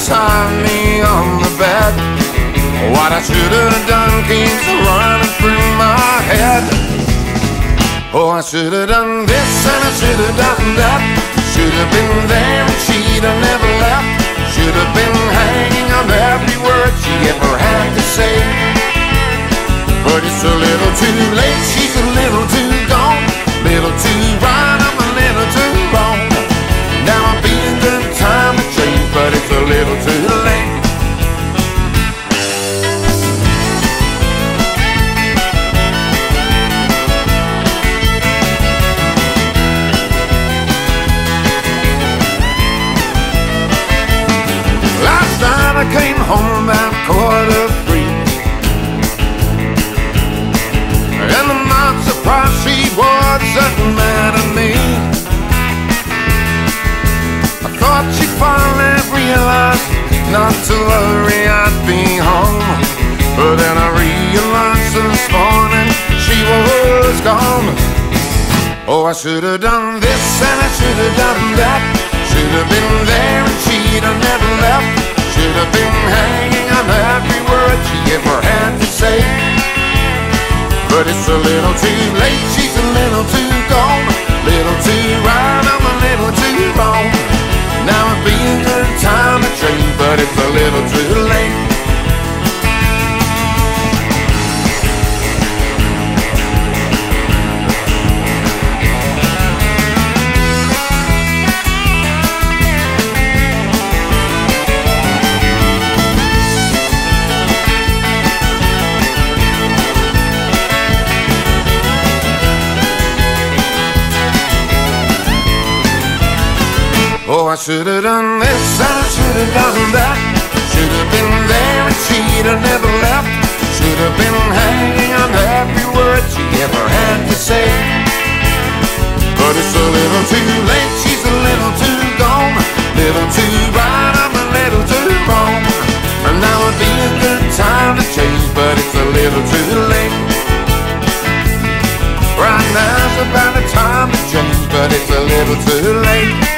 beside me on the bed. What I should have done keeps running through my head? Oh, I should have done this and I should have done that? Should have been there and she'd have never left. Should have been hanging on every word she ever not to worry, I'd be home. But then I realized this morning she was gone. Oh, I should have done this and I should have done that. Should have been there and she'd have never left. Should have been hanging on every word she ever had to say. But it's a little too I should have done this I should have done that. Should have been there and she'd have never left. Should have been hanging on every word she ever had to say. But it's a little too late, she's a little too gone. Little too right, I'm a little too wrong. And now would be a good time to change, but it's a little too late. Right now's about the time to change, but it's a little too late.